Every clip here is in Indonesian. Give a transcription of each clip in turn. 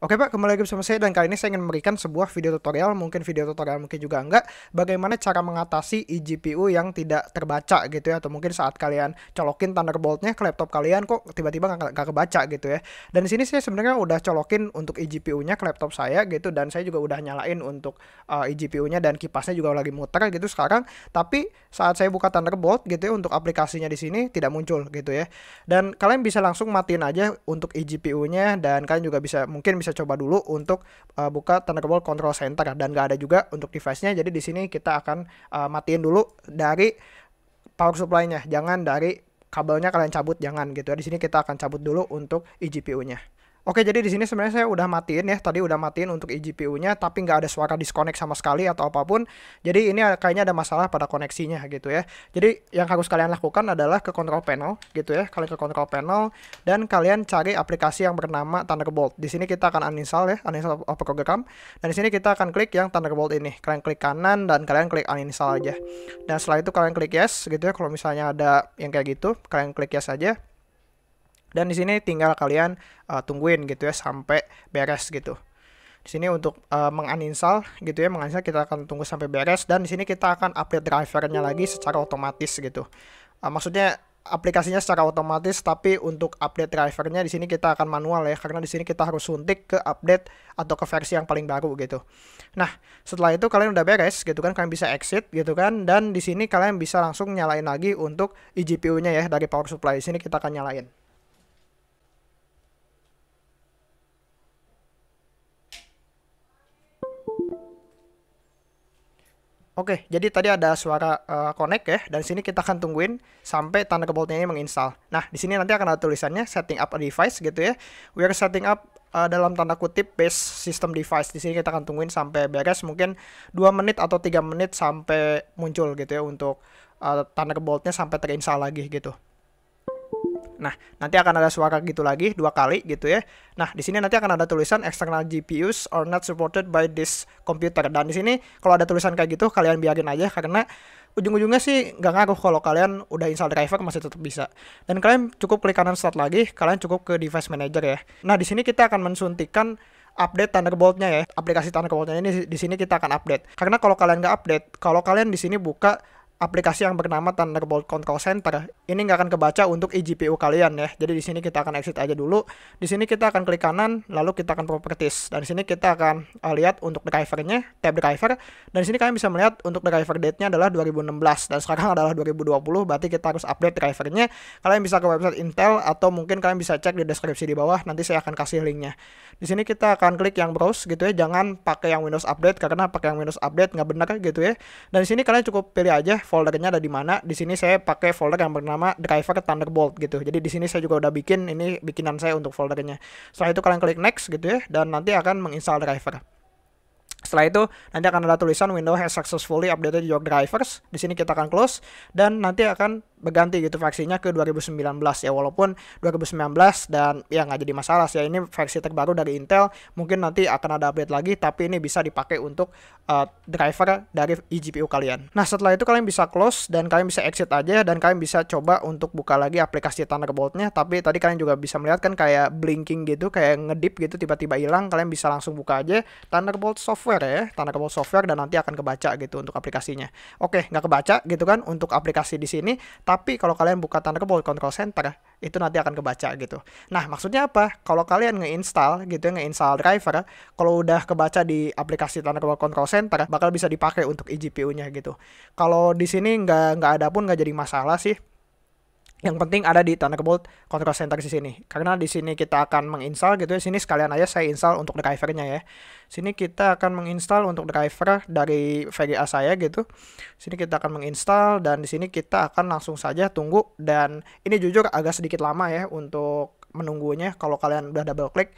Oke Pak, kembali lagi bersama saya dan kali ini saya ingin memberikan sebuah video tutorial, mungkin video tutorial mungkin juga enggak, bagaimana cara mengatasi eGPU yang tidak terbaca gitu ya, atau mungkin saat kalian colokin Thunderbolt-nya ke laptop kalian kok tiba-tiba nggak kebaca gitu ya. Dan di sini saya sebenarnya udah colokin untuk eGPU-nya ke laptop saya gitu, dan saya juga udah nyalain untuk uh, eGPU-nya dan kipasnya juga lagi muter gitu sekarang. Tapi saat saya buka Thunderbolt gitu ya untuk aplikasinya di sini tidak muncul gitu ya. Dan kalian bisa langsung matiin aja untuk eGPU-nya dan kalian juga bisa mungkin bisa bisa coba dulu untuk uh, buka Thunderbolt Control Center dan nggak ada juga untuk device-nya. Jadi di sini kita akan uh, matiin dulu dari power supply-nya, jangan dari kabelnya kalian cabut jangan gitu ya. Di sini kita akan cabut dulu untuk eGPU-nya. Oke, jadi di sini sebenarnya saya udah matiin ya. Tadi udah matiin untuk eGPU-nya, tapi nggak ada suara disconnect sama sekali atau apa pun. Jadi ini kayaknya ada masalah pada koneksinya gitu ya. Jadi yang harus kalian lakukan adalah ke control panel gitu ya. Kalian ke control panel dan kalian cari aplikasi yang bernama Thunderbolt. Di sini kita akan uninstall ya, uninstall program. Dan di sini kita akan klik yang Thunderbolt ini. Kalian klik kanan dan kalian klik uninstall aja. Dan setelah itu kalian klik yes gitu ya. Kalau misalnya ada yang kayak gitu, kalian klik yes aja dan di sini tinggal kalian uh, tungguin gitu ya sampai beres gitu. Di sini untuk uh, menguninstall gitu ya, menguninstall kita akan tunggu sampai beres dan di sini kita akan update drivernya lagi secara otomatis gitu. Uh, maksudnya aplikasinya secara otomatis tapi untuk update drivernya di sini kita akan manual ya karena di sini kita harus suntik ke update atau ke versi yang paling baru gitu. Nah, setelah itu kalian udah beres gitu kan kalian bisa exit gitu kan dan di sini kalian bisa langsung nyalain lagi untuk eGPU-nya ya dari power supply. Di sini kita akan nyalain. Oke, jadi tadi ada suara uh, connect ya, dan sini kita akan tungguin sampai Thunderbolt-nya ini menginstal. Nah, di sini nanti akan ada tulisannya setting up a device gitu ya. We are setting up uh, dalam tanda kutip base system device. Di sini kita akan tungguin sampai beres mungkin 2 menit atau 3 menit sampai muncul gitu ya untuk uh, Thunderbolt-nya sampai terinstall lagi gitu. Nah, nanti akan ada suara gitu lagi dua kali gitu ya. Nah, di sini nanti akan ada tulisan external GPUs are not supported by this computer. Dan di sini kalau ada tulisan kayak gitu kalian biarin aja karena ujung-ujungnya sih nggak ngaruh kalau kalian udah install driver masih tetap bisa. Dan kalian cukup klik kanan start lagi, kalian cukup ke device manager ya. Nah, di sini kita akan mensuntikan update Thunderbolt-nya ya. Aplikasi Thunderbolt-nya ini di sini kita akan update. Karena kalau kalian nggak update, kalau kalian di sini buka aplikasi yang bernama Thunderbolt Control Center ini nggak akan kebaca untuk eGPU kalian ya. Jadi di sini kita akan exit aja dulu. Di sini kita akan klik kanan, lalu kita akan properties. Dan di sini kita akan uh, lihat untuk drivernya, tab driver. Dan di sini kalian bisa melihat untuk driver date-nya adalah 2016 dan sekarang adalah 2020. Berarti kita harus update drivernya. Kalian bisa ke website Intel atau mungkin kalian bisa cek di deskripsi di bawah. Nanti saya akan kasih linknya. Di sini kita akan klik yang browse gitu ya. Jangan pakai yang Windows Update karena pakai yang Windows Update nggak benar gitu ya. Dan di sini kalian cukup pilih aja foldernya ada di mana. Di sini saya pakai folder yang bernama driver Thunderbolt gitu. Jadi di sini saya juga udah bikin ini bikinan saya untuk foldernya. Setelah itu kalian klik next gitu ya dan nanti akan menginstal driver. Setelah itu nanti akan ada tulisan Windows has successfully updated your drivers. Di sini kita akan close dan nanti akan berganti gitu versinya ke 2019 ya. Walaupun 2019 dan ya nggak jadi masalah sih ya. Ini versi terbaru dari Intel. Mungkin nanti akan ada update lagi tapi ini bisa dipakai untuk uh, driver dari eGPU kalian. Nah setelah itu kalian bisa close dan kalian bisa exit aja dan kalian bisa coba untuk buka lagi aplikasi Thunderbolt-nya. Tapi tadi kalian juga bisa melihat kan kayak blinking gitu kayak ngedip gitu tiba-tiba hilang kalian bisa langsung buka aja Thunderbolt software software ya, Thunderbolt software dan nanti akan kebaca gitu untuk aplikasinya. Oke, nggak kebaca gitu kan untuk aplikasi di sini, tapi kalau kalian buka Thunderbolt Control Center itu nanti akan kebaca gitu. Nah, maksudnya apa? Kalau kalian ngeinstall gitu ya, ngeinstall driver, kalau udah kebaca di aplikasi Thunderbolt Control Center bakal bisa dipakai untuk eGPU-nya gitu. Kalau di sini nggak nggak ada pun nggak jadi masalah sih yang penting ada di Thunderbolt Control Center di sini. Karena di sini kita akan menginstal gitu ya. Sini sekalian aja saya install untuk drivernya ya. Sini kita akan menginstal untuk driver dari VGA saya gitu. Sini kita akan menginstal dan di sini kita akan langsung saja tunggu dan ini jujur agak sedikit lama ya untuk menunggunya. Kalau kalian udah double klik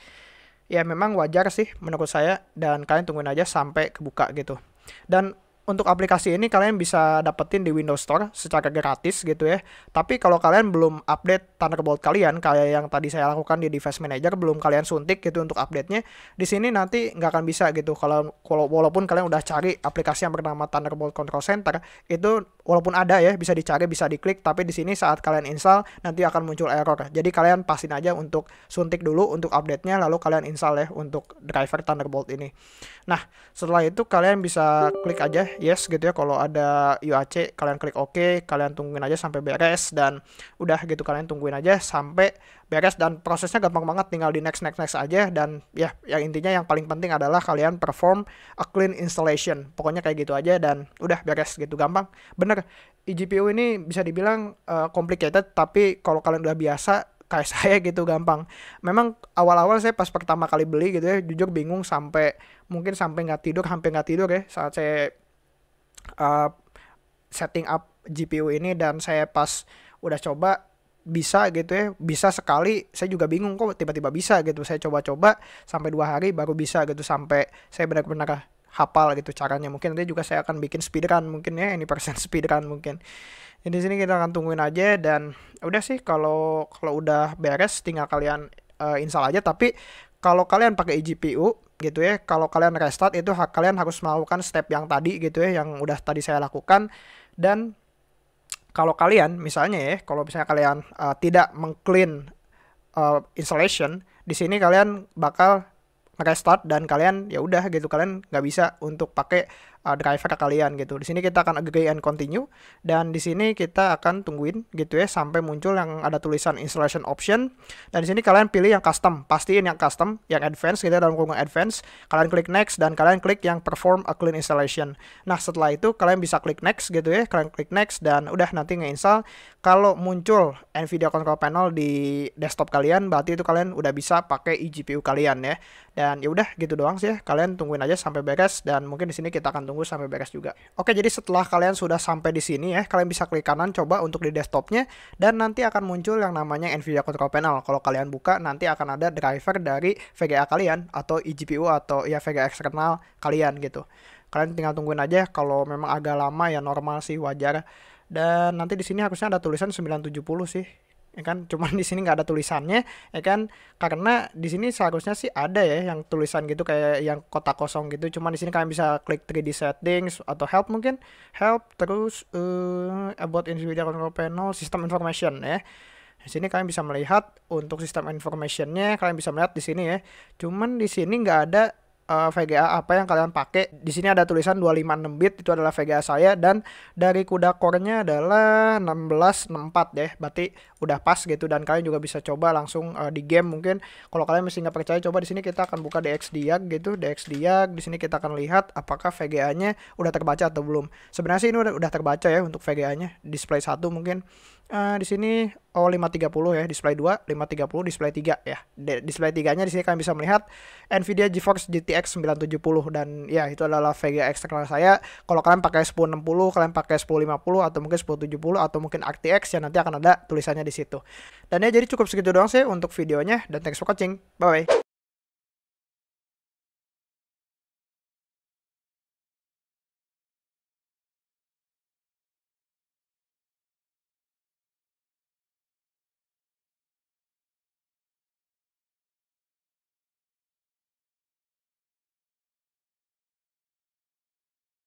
ya memang wajar sih menurut saya dan kalian tungguin aja sampai kebuka gitu. Dan untuk aplikasi ini kalian bisa dapetin di Windows Store secara gratis gitu ya. Tapi kalau kalian belum update Thunderbolt kalian kayak yang tadi saya lakukan di Device Manager belum kalian suntik gitu untuk update-nya, di sini nanti nggak akan bisa gitu. Kalau walaupun kalian udah cari aplikasi yang bernama Thunderbolt Control Center, itu walaupun ada ya bisa dicari bisa diklik tapi di sini saat kalian install nanti akan muncul error. Jadi kalian pastiin aja untuk suntik dulu untuk update-nya lalu kalian install ya untuk driver Thunderbolt ini. Nah setelah itu kalian bisa klik aja yes gitu ya. Kalau ada UAC kalian klik OK kalian tungguin aja sampai beres dan udah gitu kalian tungguin aja sampai beres dan prosesnya gampang banget tinggal di next next next aja. Dan ya yang intinya yang paling penting adalah kalian perform a clean installation. Pokoknya kayak gitu aja dan udah beres gitu gampang. Bener eGPU ini bisa dibilang uh, complicated tapi kalau kalian udah biasa kayak saya gitu gampang. Memang awal-awal saya pas pertama kali beli gitu ya jujur bingung sampai mungkin sampai nggak tidur hampir nggak tidur ya saat saya uh, setting up GPU ini. Dan saya pas udah coba bisa gitu ya bisa sekali saya juga bingung kok tiba-tiba bisa gitu. Saya coba-coba sampai dua hari baru bisa gitu sampai saya benar-benar hafal gitu caranya. Mungkin nanti juga saya akan bikin speedrun mungkin ya ini persen speedrun mungkin. Jadi sini kita akan tungguin aja dan udah sih kalau kalau udah beres tinggal kalian uh, install aja. Tapi kalau kalian pakai eGPU gitu ya kalau kalian restart itu kalian harus melakukan step yang tadi gitu ya yang udah tadi saya lakukan. Dan kalau kalian misalnya ya, kalau misalnya kalian uh, tidak mengclean uh, installation, di sini kalian bakal restart dan kalian ya udah gitu kalian nggak bisa untuk pakai uh, driver kalian gitu. Di sini kita akan agree and continue dan di sini kita akan tungguin gitu ya sampai muncul yang ada tulisan installation option dan di sini kalian pilih yang custom. Pastiin yang custom, yang advance gitu ya, dalam kurung advance. Kalian klik next dan kalian klik yang perform a clean installation. Nah, setelah itu kalian bisa klik next gitu ya. Kalian klik next dan udah nanti nge-install. Kalau muncul Nvidia Control Panel di desktop kalian, berarti itu kalian udah bisa pakai eGPU kalian ya. Dan ya udah gitu doang sih ya. Kalian tungguin aja sampai beres dan mungkin di sini kita akan tunggu sampai beres juga. Oke, jadi setelah kalian sudah sampai di sini ya, kalian bisa klik kanan coba untuk di desktopnya dan nanti akan muncul yang namanya Nvidia Control Panel. Kalau kalian buka nanti akan ada driver dari VGA kalian atau eGPU atau ya VGA eksternal kalian gitu. Kalian tinggal tungguin aja kalau memang agak lama ya normal sih wajar. Dan nanti di sini harusnya ada tulisan 970 sih ya kan? Cuman di sini nggak ada tulisannya ya kan? Karena di sini seharusnya sih ada ya yang tulisan gitu kayak yang kotak kosong gitu. Cuman di sini kalian bisa klik 3D settings atau help mungkin. Help terus uh, about Nvidia control panel system information ya. Di sini kalian bisa melihat untuk sistem informationnya kalian bisa melihat di sini ya. Cuman di sini nggak ada uh, VGA apa yang kalian pakai. Di sini ada tulisan 256 bit itu adalah VGA saya dan dari kuda core-nya adalah 1664 deh. Berarti udah pas gitu dan kalian juga bisa coba langsung uh, di game mungkin. Kalau kalian masih nggak percaya coba di sini kita akan buka DX Diag gitu, DX Diag. Di sini kita akan lihat apakah VGA-nya udah terbaca atau belum. Sebenarnya sih ini udah, udah terbaca ya untuk VGA-nya. Display satu mungkin uh, di sini oh 530 ya, display 2, 530, display 3 ya. De display 3-nya di sini kalian bisa melihat Nvidia GeForce GTX 970 dan ya itu adalah VGA eksternal saya. Kalau kalian pakai 1060, kalian pakai 1050 atau mungkin 1070 atau mungkin RTX ya nanti akan ada tulisannya di situ. Dan ya jadi cukup segitu doang sih untuk videonya dan thanks for watching. Bye bye.